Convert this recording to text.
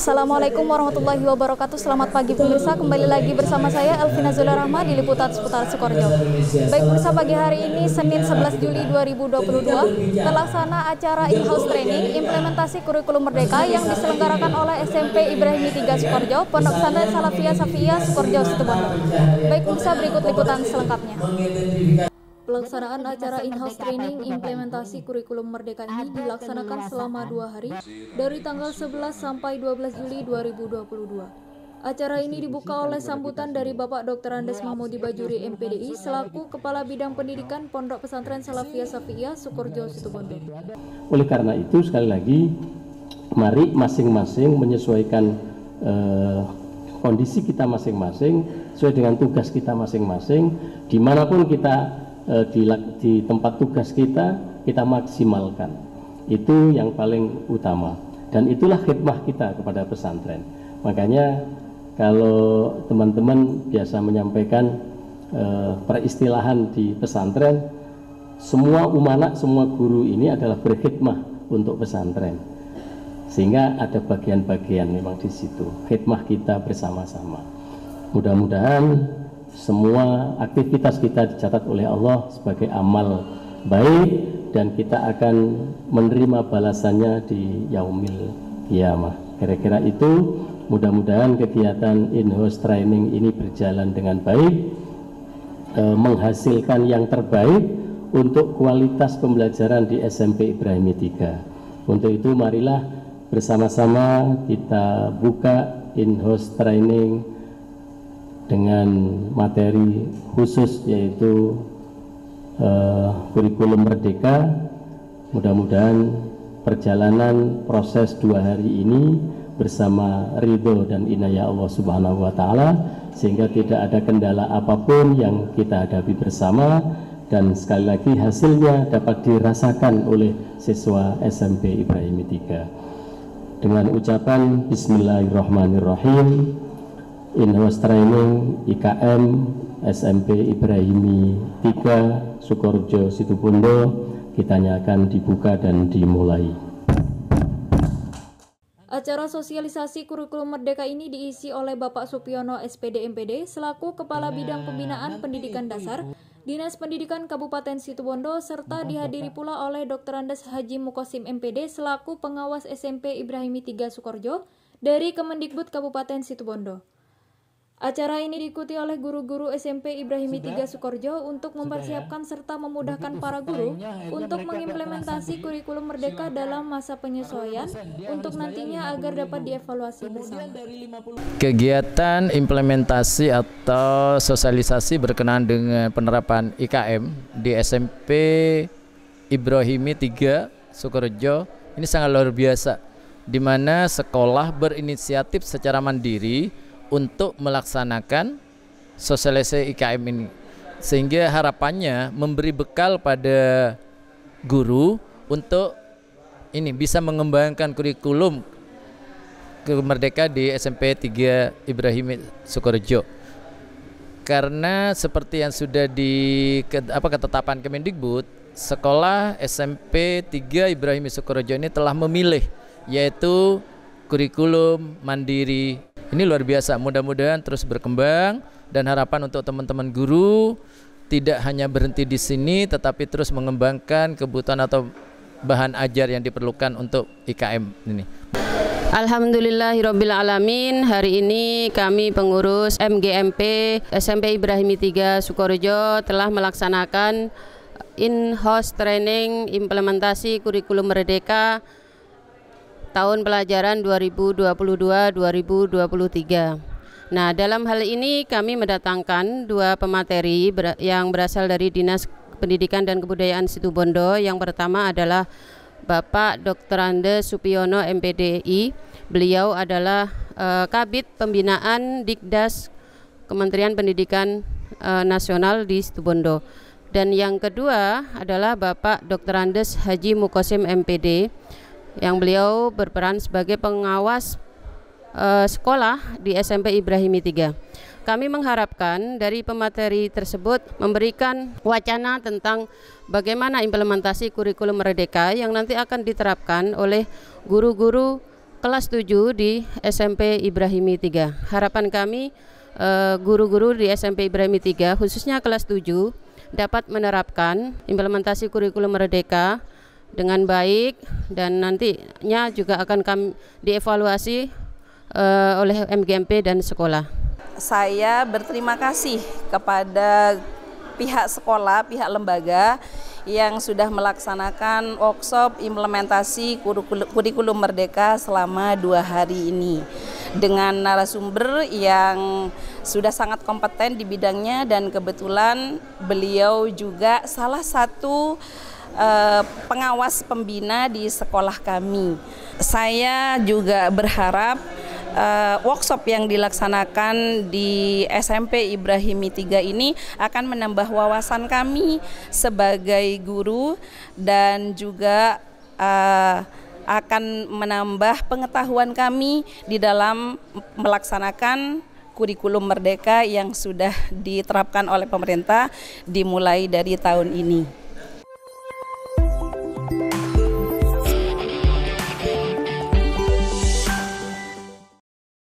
Assalamualaikum warahmatullahi wabarakatuh. Selamat pagi pemirsa. Kembali lagi bersama saya Elvina Zula Rahma Di Liputan Seputar Sukorjo Baik pemirsa pagi hari ini Senin 11 Juli 2022 Terlaksana acara in-house training Implementasi kurikulum merdeka Yang diselenggarakan oleh SMP Ibrahimi 3 Sukorjo Pondok Pesantren Salafiyah Safiyah Sukorjo Situbondo. Baik pemirsa berikut liputan selengkapnya Pelaksanaan acara in-house training implementasi kurikulum merdeka ini dilaksanakan selama dua hari dari tanggal 11 sampai 12 Juli 2022. Acara ini dibuka oleh sambutan dari Bapak Dr. Andes Mahmudi Bajuri MPDI selaku Kepala Bidang Pendidikan Pondok Pesantren Salafiyah Safiyah Sukorjo Situbondo. Oleh karena itu sekali lagi mari masing-masing menyesuaikan eh, kondisi kita masing-masing sesuai dengan tugas kita masing-masing. Di mana pun kita Eh, di, di tempat tugas kita kita maksimalkan. Itu yang paling utama. Dan itulah khidmah kita kepada pesantren. Makanya kalau teman-teman biasa menyampaikan eh, peristilahan di pesantren semua umana semua guru ini adalah berkhidmah untuk pesantren. Sehingga ada bagian-bagian memang di situ. Khidmah kita bersama-sama. Mudah-mudahan semua aktivitas kita dicatat oleh Allah sebagai amal baik dan kita akan menerima balasannya di yaumil kiamah. Kira-kira itu mudah-mudahan kegiatan in-house training ini berjalan dengan baik, eh, menghasilkan yang terbaik untuk kualitas pembelajaran di SMP Ibrahimi 3. Untuk itu marilah bersama-sama kita buka in-house training dengan materi khusus yaitu uh, kurikulum merdeka. Mudah-mudahan perjalanan proses dua hari ini bersama ridho dan inayah Allah subhanahu wa ta'ala sehingga tidak ada kendala apa pun yang kita hadapi bersama. Dan sekali lagi hasilnya dapat dirasakan oleh siswa SMP Ibrahim 3 dengan ucapan Bismillahirrahmanirrahim in-house training IKM SMP Ibrahimi 3 Sukorjo Situbondo kitanya akan dibuka dan dimulai. Acara sosialisasi kurikulum merdeka ini diisi oleh Bapak Supiono SPD MPD selaku Kepala Bidang Pembinaan Pendidikan Dasar Dinas Pendidikan Kabupaten Situbondo serta dihadiri pula oleh Dr. Andes Haji Mukosim MPD selaku pengawas SMP Ibrahimi 3 Sukorjo dari Kemendikbud Kabupaten Situbondo. Acara ini diikuti oleh guru-guru SMP Ibrahimi 3 Sukorjo untuk mempersiapkan serta memudahkan para guru untuk mengimplementasi kurikulum merdeka dalam masa penyesuaian untuk nantinya agar dapat dievaluasi bersama. Kegiatan implementasi atau sosialisasi berkenaan dengan penerapan IKM di SMP Ibrahimi 3 Sukorjo ini sangat luar biasa di mana sekolah berinisiatif secara mandiri untuk melaksanakan sosialisasi IKM ini. Sehingga harapannya memberi bekal pada guru untuk ini bisa mengembangkan kurikulum kemerdeka di SMP 3 Ibrahim Sukorejo. Karena seperti yang sudah di apa ketetapan Kemendikbud sekolah SMP 3 Ibrahim Sukorejo ini telah memilih yaitu kurikulum mandiri ini luar biasa. Mudah-mudahan terus berkembang dan harapan untuk teman-teman guru tidak hanya berhenti di sini tetapi terus mengembangkan kebutuhan atau bahan ajar yang diperlukan untuk IKM ini. Alhamdulillahirabbil alamin. Hari ini kami pengurus MGMP SMP Ibrahimi 3 Sukorejo telah melaksanakan in-house training implementasi kurikulum merdeka tahun pelajaran 2022-2023. Nah, dalam hal ini kami mendatangkan dua pemateri yang berasal dari Dinas Pendidikan dan Kebudayaan Situbondo. Yang pertama adalah Bapak Dr. Ande Supiono MPDI. Beliau adalah uh, Kabit Pembinaan Dikdas Kementerian Pendidikan uh, Nasional di Situbondo. Dan yang kedua adalah Bapak Dr. Andes Haji Mukosim MPD yang beliau berperan sebagai pengawas uh, sekolah di SMP Ibrahimi 3. Kami mengharapkan dari pemateri tersebut memberikan wacana tentang bagaimana implementasi kurikulum merdeka yang nanti akan diterapkan oleh guru-guru kelas 7 di SMP Ibrahimi 3. Harapan kami eh, guru-guru di SMP Ibrahimi 3 khususnya kelas 7 dapat menerapkan implementasi kurikulum merdeka dengan baik dan nantinya juga akan kami dievaluasi uh, oleh MGMP dan sekolah. Saya berterima kasih kepada pihak sekolah, pihak lembaga yang sudah melaksanakan workshop implementasi kurikulum merdeka selama dua hari ini dengan narasumber yang sudah sangat kompeten di bidangnya dan kebetulan beliau juga salah satu uh, pengawas pembina di sekolah kami. Saya juga berharap uh, workshop yang dilaksanakan di SMP Ibrahimi 3 ini akan menambah wawasan kami sebagai guru dan juga uh, akan menambah pengetahuan kami di dalam melaksanakan kurikulum merdeka yang sudah diterapkan oleh pemerintah dimulai dari tahun ini.